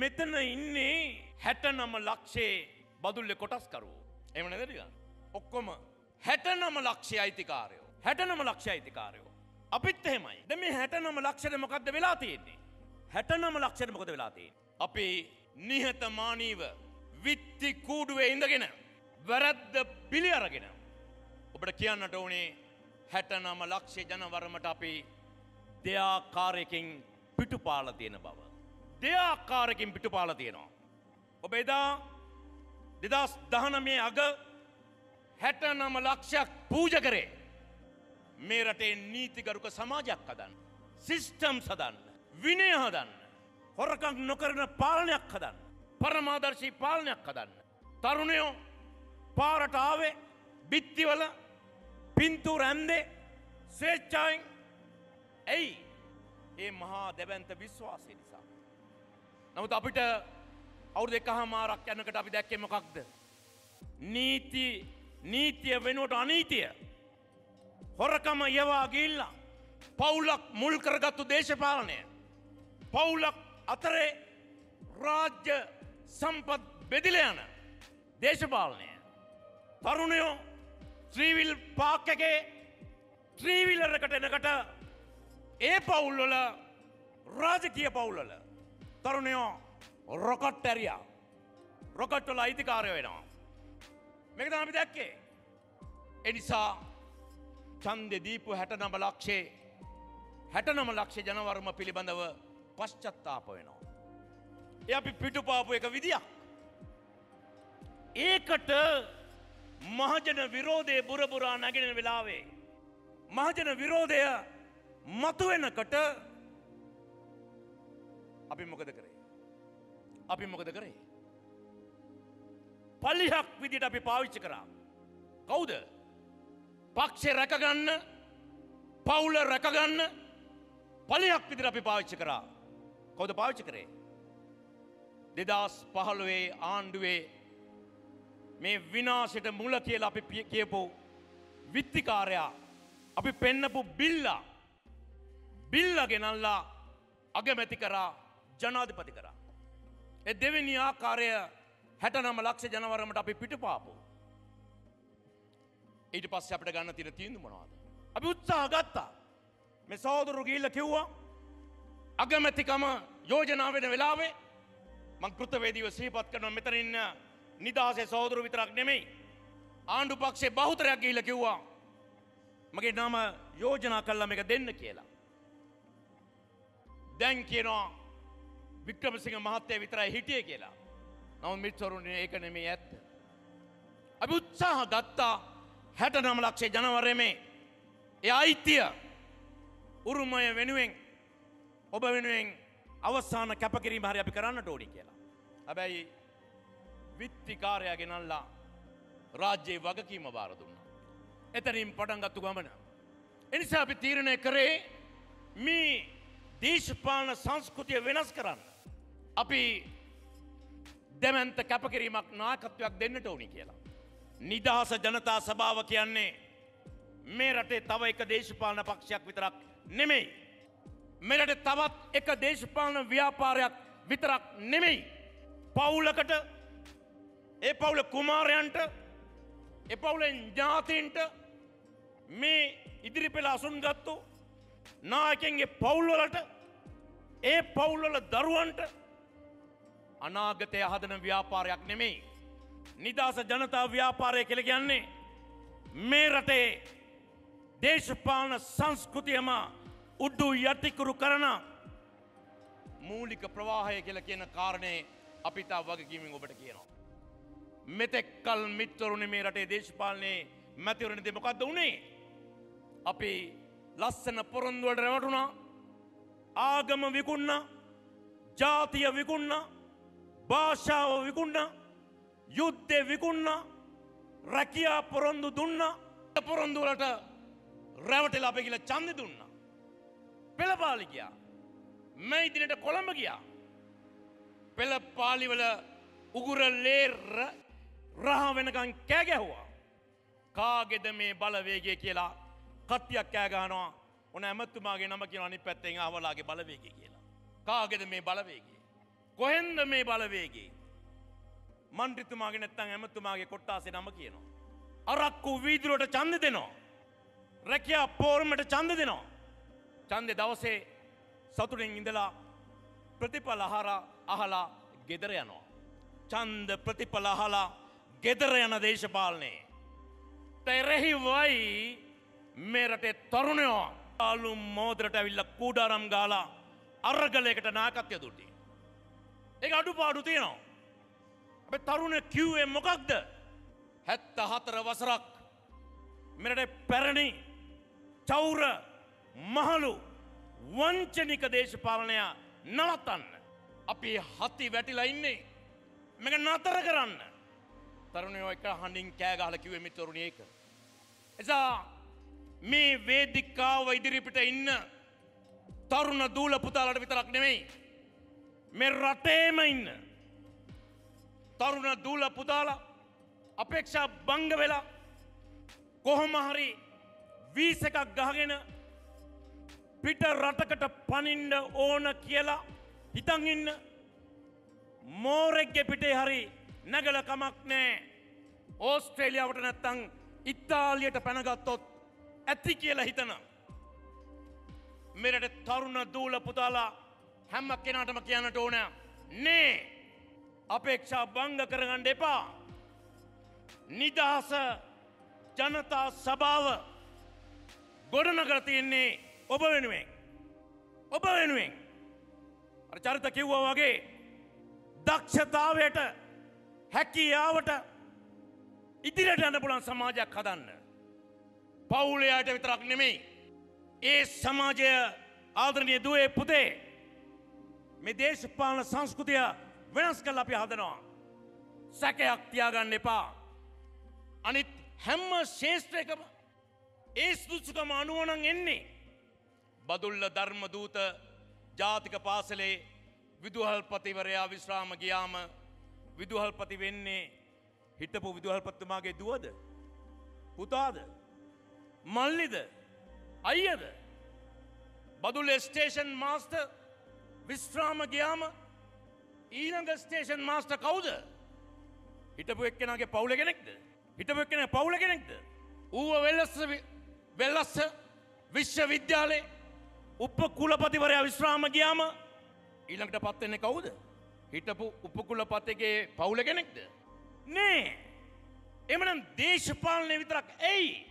මෙතන ඉන්නේ හැටනම ලක්ෂේ බදුල්ල කොටස්කරු. එම නැදරිග. ඔක්කොම හැටනම ලක්ෂය අයිතිකාරයෝ. හැටනම ලක්ෂ අයිතිකාරයෝ. අපිත් එහෙමයි. ද මේ හැටනම ලක්ෂර මොකක්ද වෙලා තියෙන්නේ. හැටනම ලක්ෂර මොකද වෙලාතිේ. අපි නිහතමානීව විත්ති කූඩුවේ ඉඳගෙන වැරද්ද පිළි අරගෙන. ඔබට කියන්නට ඕනේ හැටනම ලක්ෂය ජනවරමට අපි දෙයාකාරයකින් පිටුපාල තියෙන බව. දෙයාකාරකින් පිටුපාල තියෙනවා. ඔබ එදා දෙදස් දහනමේ අග හැට නම ලක්ෂයක් පූජ කරේ. මේ රටේ නීතිගරුක සමාජයක් හදන්න. සිිස්ටම් සදන්න. විනය හදන්න. හොරකක් නොකරන පාලනයක් හදන්න. පරමාදර්ශී පාලනයක් හදන්න. තරුණයෝ පාරට ආවේ බිත්තිවල පින්තුර ඇන්දේ ස්වේච්චාවෙන් ඇයි ඒ මහා දැබැන්ත විශ්වාසය නිසා. නමුත් අපිට අවුරු දෙක හමාරක් යන්නකට අපි දැක්කේ මොකක්ද. නීති නීතිය වෙනුවට අනීතිය. හොරකම යවා ගිල්ලා. පවුලක් මුල් කරගත්තු දේශපාලනය. පවුලක් අතරේ රාජ්‍ය සම්පත් බෙදිල යන දේශපාලනය. තරුණයෝ ත්‍රීවිල් පාක්කගේ ත්‍රීවිල්ලරකට එනකට ඒ පවුල්වල රාජකිය පවුල්වල තරුණයෝ රොකට් ඇරියා රොකට්වල අයිතිකාරය වෙනවා. මේක අපි දැක්කේ. එනිසා චන්දෙ දීපු හැට නම ලක්ෂේ හැට නම ලක්ෂ ජනවර්ම පිළිබඳව පශ්චත්තාප වෙනවා. එ අපි පිටුපාපු එක විදියක්. ඒකට මහජන විරෝධය බුරබුරා නැගෙන වෙලාවේ. මහජන විරෝධය මතුවෙනකට අපි මොකද කරේ. අපි මොකද කරේ. පල්ලිහක් විදිට අපි පාවිච්චි කරා. කවුද පක්ෂය රැකගන්න පවුල රැකගන්න පලියක් විදිර අපි පාවිච්චි කරා. කවද පාවිච්චි කරේ. දෙදස් පහළුවේ ආණ්ඩුවේ මේ විනාශයට මුල කියලා අපි කියපු විත්තිකාරයා අපි පෙන්නපු බිල්ලා බිල්ල ගෙනල්ලා අගමැති කරා ජනාධිපති කරා. එ දෙවැනි ආකාරය හැටනම ලක්ෂ ජනවරමට අපි පිටපාපු. ඊට පස්ස අපට ගන්න තින තීන්දු මොනවාද. අපි උත්සාහ ගත්තා මේ සෝදුරු ගිල්ල කිව්වා අගමැතිකම යෝජනාව වෙන වෙලාවේ මං කෘතවේදීව සහිපත් කරන මෙතනඉන්න නිදහසේ සෝදුරු විතරක් නෙමෙයි. ආණ්ඩු පක්ෂේ බහුතරයක් ගිහිල කිව්වා. මගේ නම යෝජනා කල්ලා එක දෙන්න කියලා. දැන් කියනවා වික්‍රමසිංහ මහත්තය විතරයි හිටිය කියලා. නව මිත්සරුණ ඒක නෙමේ ඇත්ත. අපි උත්සාහ ගත්තා හැට නම ලක්ෂේ ජනවරමේ එය අයිතිය උරුමය වෙනුවෙන් ඔබ වෙනුවෙන් අවස්සාන කැපකිරීම හරි අපි කරන්න ටෝඩි කියලා. හැබැයි විත්තිකාරයා ගෙනල්ලා රාජ්‍යයේ වගකීම බාර දුන්න. එතනින් පටන්ගත්තු ගමන. එනිසා අපි තීරණය කරේ මේ දේශපාලන සංස්කෘතිය වෙනස් කරන්න. අපි දෙමැන්ත කැපකිරීමක් නායකත්වයක් දෙන්නට ඕනි කියලා. නිදහස ජනතා සභාව කියන්නේ මේ රටේ තව එක දේශපාලන පක්ෂයක් විතරක් නෙමෙයි. මෙරට තවත් එක දේශපාලන ව්‍යාපාරයක් විතරක් නෙමෙයි. පවුලකට ඒ පවුල කුමාරයන්ට එපවුලෙන් ජාතීන්ට මේ ඉදිරි පෙළ අසුන් ගත්තු නායකෙන්ගේ පවුල්වලට ඒ පවුල්වල දරුවන්ට අනාගතය හදන ව්‍යාපාරයක් නෙමෙයි. නිදහස ජනතා ව්‍යාපාරය කෙළ කියන්නේ මේ රටේ දේශපාලන සංස්කෘතියම උඩ්ඩු යටිකුරු කරන මූලික ප්‍රවාහය කියල කියන කාරණය අපිතා වගකීමෙන් ඔබට කියනවා. මෙතෙක්කල් මිත්තරුණ මේ රටේ දේශපාලනයේ මැතිවරණ දෙමකක්ද වනේ. අපි ලස්සන පොරොන්දුවට රැවටුණා ආගම විකුන්න ජාතිය විකුන්න භාෂාව විකුන්න යුද්ධය විකුන්න රැකයා පොරොන්දු දුන්න පොරොන්දුවලට රැවටල අප කියල චන්ද දුන්න. පෙළපාලි ගියා. මේ ඉදිනට කොළඹ ගියා. පෙළ පාලිවල උගුර ලේර් රහ වෙනකං කෑගැහවා. කාගෙද මේ බලවේගේ කියලා කට්ටියක් කෑගානවා ඕන ඇමත්තුමාගේ නම කියන අනි පැත්තෙන් අවලාගේ බලවේගේ කියලා. කාගෙද මේ බලවේගේ. කොහෙන්ද මේ බලවේගේ. මන්ත්‍රිතුමාගේ නැත්තං ඇමතුමාගේ කොට්ටාසේ නම කියනවා. අරක්කු වීදුරුවට චන්ද දෙනවා. රැකයා පෝර්මට චන්ද දෙනවා. චන්දෙ දවසේ සතුරෙන් ඉඳලා ප්‍රතිඵල අහරා අහලා ගෙදර යනවා. චන්ද ප්‍රතිඵල අහලා ගෙදර යන දේශපාලනයේ. තෙරෙහි වයි මේරටේ තරුණයෝ ආලු මෝදරට ඇවිල්ල කූඩාරම් ගාලා අර්ගලයකට නාකත්ය දුටි. ඒ අඩු පාඩු තියෙනවා. අප තරුණ කිව්වේ මොකක්ද හැත්ත හතර වසරක් මෙරට පැරණි චෞර මහලු වංචනික දේශපාලනය නවත්තන්න. අපි හති වැටිලා ඉන්නේ මේක නතර කරන්න. තරුණයෝ එක හඬින් කෑගහල කිවේ මිතරුණ ඒක. එසා මේ වේදිකාව ඉදිරිපිට ඉන්න තරුණ දූල පුතාලට විතරක් නෙමෙයි. මෙ රටේම ඉන්න. තරුණ දූල පුතාලා අපේක්ෂා බංග වෙලා කොහොමහරි වීස එකක් ගහගෙන පිට රටකට පනින්ඩ ඕන කියලා හිතන් ඉන්න මෝරෙක්ගෙ පිටේ හරි නැගල කමක් නෑ ඕස්ට්‍රේලියාවට නැත්තං ඉත්තාලියට පැනගත්තොත් ඇති කියලා හිතන. මෙරට තරුණ දූල පුතාලා හැම්ම කෙනාටම කියන්නට ඕන නේ අපේක්ෂා බංග කරගන්න එපා. නිදහස ජනතා සභාව ගොඩනකර තියෙන්නේ ඔබ වෙනුවෙන්. ඔබ වෙනුවෙන්. චරිත කිව්වා වගේ දක්ෂතාවයට හැකියාවට ඉදිරියට යන්න පුළන් සමාජයක් හදන්න. පවුලයායට විතරක් නෙමෙයි. ඒ සමාජය ආදරණය දුවේ පුතේ මේ දේශපාලන සංස්කෘතිය වෙනස් කල් අපි හදනවා. සැකයක් තියාගන්න එපා. අනිත් හැම්ම ශේෂත්‍රයකම ඒ සුදුසුකම අනුවනන් එන්නේ. බදුල්ල ධර්මදූත ජාතික පාසලේ විදුහල්පතිවරයා විශ්‍රාම ගියාම විදුහල්පති වෙන්නේ හිටපු විදුහල්පත්තුමාගේ දුවද පුතාද මල්ලිද අයියද බදුල් ස්ටේෂන් මාස්ට විශ්‍රාම ගියාම ඊළඟ ස්ටේෂන් මාස්ට කවුද? හිටපු එක්කෙනගේ පවුල කෙනෙක්ද? හිටපු එක්කෙන පවුල කෙනෙක්ද? ඌව වෙල්ලස්ස වෙල්ලස්ස විශ්ව විද්‍යාලේ උප කුලපතිවරයා විශ්‍රාම ගියාම ඊළඟට පත්වෙන්නේ කවුද? හිටපු උපකුල පතගේ පවුල කෙනෙක්ද? නේ. එමනම් දේශපාලනය විතරක්. ඇයි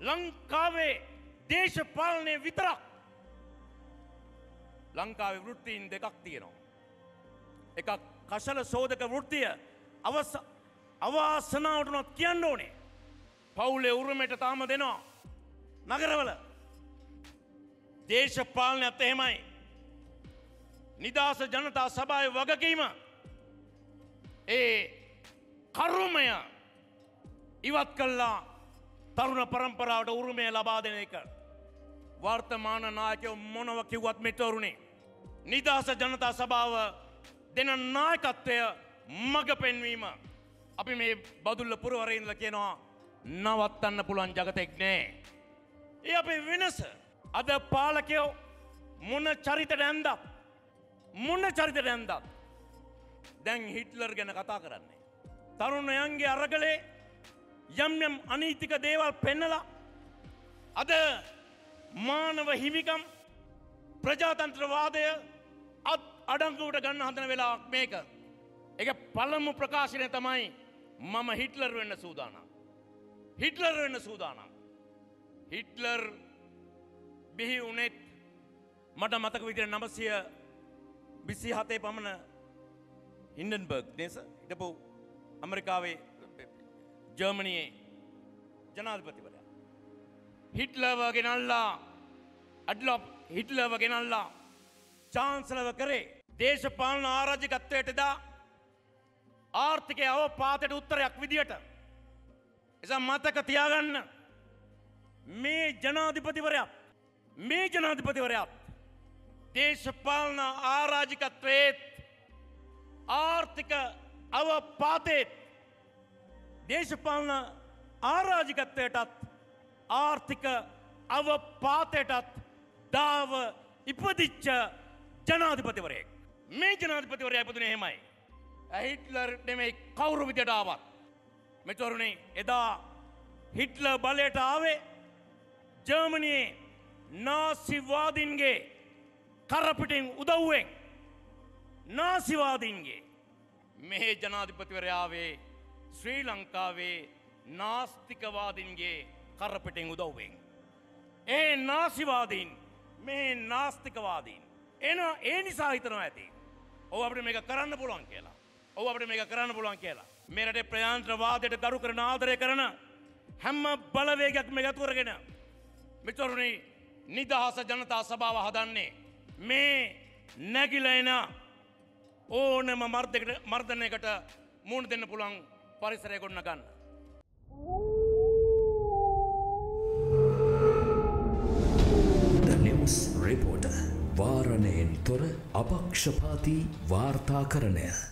ලංකාවේ දේශපාලනය විතරක්. ලංකාවේ වෘත්තීන් දෙකක් තියෙනවා. එකක් කශල සෝදක වෘත්තිය අවස අවාසනාවටනොත් කියන්න ඕනේ. පවුලේ උරුමට තාම දෙනවා. නගරවල දේශපාලනයත් එහෙමයි. නිදහස ජනතා සභාය වගකීම ඒ කරුමය ඉවත් කල්ලා තරුණ පරම්පරාවට උරුමය ලබා දෙන එක. වර්තමාන නායකව මොනව කිව්වත් මෙතවරුණේ. නිදහස ජනතා සභාව දෙන නායකත්වය මග පෙන්වීම. අපි මේ බදුල්ල පුරවරඉදල කියනවා නවත්තන්න පුළුවන් ජගතෙක් නෑ. ඒ අපේ වෙනස අද පාලකයෝ මොන චරිතට ඇන්දත් මොන්න චරිතට ඇන්දත් දැන් හිටලර් ගැන කතා කරන්නේ. තරුණයන්ගේ අරගලේ යම් යම් අනීතික දේවල් පෙන්නලා අද මානව හිමිකම් ප්‍රජාතන්ත්‍රවාදය අත් අඩංගුවට ගන්න හදන වෙලාක් මේක. එක පළමු ප්‍රකාශනය තමයි මම හිටලර් වෙන්න සූදානම්. හිටලර් වෙන්න සූදානම්. හිටලර් බිහි උනෙත් මට මතක විදිර නමසය විසි හතේ පමණ හින්ඩන්බර්ග් දේශ හිටපු ඇමරිකාවේ ජර්මණයේ ජනාධපතිවරයා. හිට්ලව ගෙනල්ලා අඩ්ලොප් හිට්ලව ගෙනල්ලා චාන්සලව කරේ දේශපාලන ආරාජිකත්වයට දා ආර්ථිකය අව පාතට උත්තරයක් විදිහට. එසම් මතක තියාගන්න මේ ජනාධිපතිවරයක් මේ ජනාධිපතිවරයක් දේශපාලන ආරාජිකත්වයේත් ආර්ථික අව පාතේත් දේශපාලන ආරාජිකත්වයටත් ආර්ථික අවපාතයටත් දාව ඉපදිච්ච ජනාධිපතිවරයෙක්. මේ ජනාධිපතිවරයා ඉපදුන එහෙමයි. හිට්ලර් නෙමෙයි කවුරු විදියට ආවත්. මෙතොරුණේ එදා හිට්ල බලයට ආවේ ජර්මණයේ නාසිවාදින්ගේ කරපිටින් උදව්වෙන් නාසිවාදීන්ගේ මේ ජනාධිපතිවරයාවේ ශ්‍රී ලංකාවේ නාස්තිකවාදින්ගේ කරපිටින් උදව්වෙන්. ඒ නාසිවාදීන් මේ නාස්තිකවාදීන්. එන ඒ නිසා හිතනවා ඇති. ඔ අපට මේක කරන්න පුළුවන් කියලා. ඔ අපට මේක කරන්න පුළුවන් කියලා. මෙරට ප්‍රයන්ත්‍රවාදයට ගරු කරන ආදරය කරන හැම්ම බලවේගයක් මෙගතුරගෙන. මිතුරුණි නිදහස ජනතා සභාව හදන්නේ. මේ නැගිල එන ඕනම මර්ධකට මර්ධනයකට මුණ දෙන්න පුළන් පරිසරය ගොන්න ගන්න. The News Reporter වාරණයෙන් තොර අපක්ෂපාති වාර්තාකරණය.